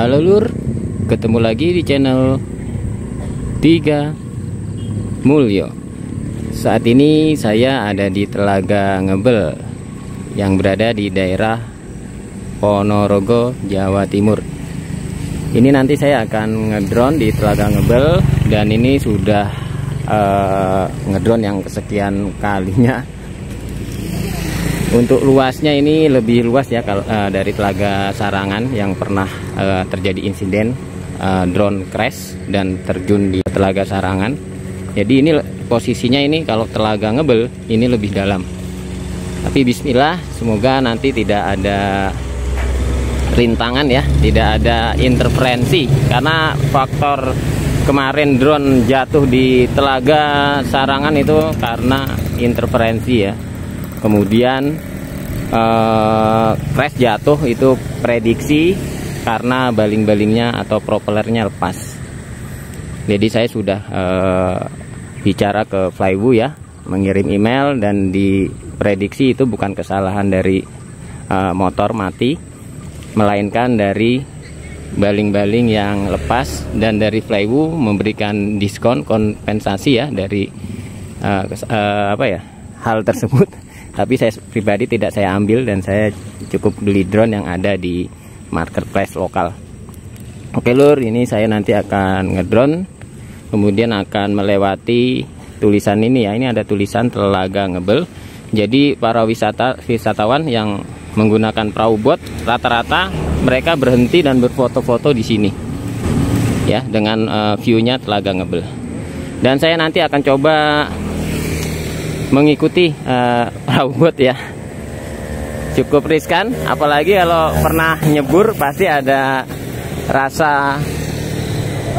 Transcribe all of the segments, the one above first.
Halo lur, ketemu lagi di channel 3 Mulyo. Saat ini saya ada di Telaga Ngebel yang berada di daerah Ponorogo, Jawa Timur. Ini nanti saya akan ngedrone di Telaga Ngebel dan ini sudah uh, ngedrone yang kesekian kalinya untuk luasnya ini lebih luas ya kalau uh, dari Telaga Sarangan yang pernah uh, terjadi insiden uh, drone crash dan terjun di Telaga Sarangan. Jadi ini posisinya ini kalau Telaga Ngebel ini lebih dalam. Tapi bismillah semoga nanti tidak ada rintangan ya, tidak ada interferensi karena faktor kemarin drone jatuh di Telaga Sarangan itu karena interferensi ya kemudian uh, crash jatuh itu prediksi karena baling-balingnya atau propellernya lepas. Jadi saya sudah uh, bicara ke Flywoo ya mengirim email dan diprediksi itu bukan kesalahan dari uh, motor mati melainkan dari baling-baling yang lepas dan dari Flywoo memberikan diskon kompensasi ya dari uh, uh, apa ya hal tersebut tapi saya pribadi tidak saya ambil dan saya cukup beli drone yang ada di marketplace lokal. Oke lur ini saya nanti akan ngedrone kemudian akan melewati tulisan ini ya. Ini ada tulisan telaga ngebel. Jadi para wisata wisatawan yang menggunakan perahu bot rata-rata mereka berhenti dan berfoto-foto di sini. Ya dengan uh, view-nya telaga ngebel. Dan saya nanti akan coba mengikuti uh, bot ya. Cukup riskan apalagi kalau pernah nyebur pasti ada rasa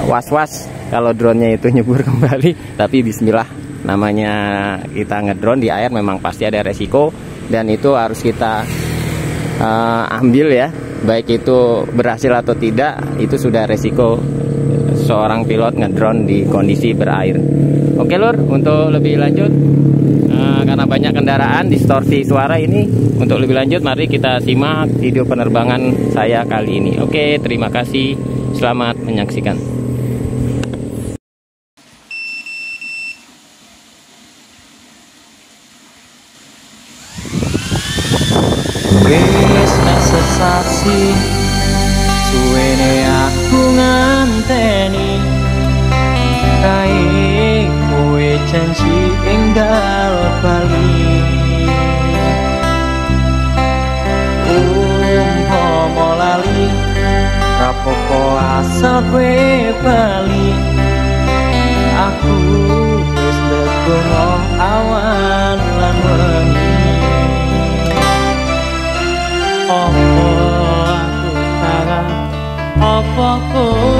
was-was kalau drone-nya itu nyebur kembali. Tapi bismillah namanya kita ngedrone di air memang pasti ada resiko dan itu harus kita uh, ambil ya. Baik itu berhasil atau tidak itu sudah resiko seorang pilot ngedrone di kondisi berair. Oke lur untuk lebih lanjut Nah, karena banyak kendaraan distorsi suara ini untuk lebih lanjut mari kita simak video penerbangan saya kali ini. Oke terima kasih. Selamat menyaksikan. Wis sesasi suwene aku nganteni kae kowe janji enggal bali. Umpama lali rapopo asal kowe bali. Aku wis tekono awan lan wengi. Opo aku salah opo kowe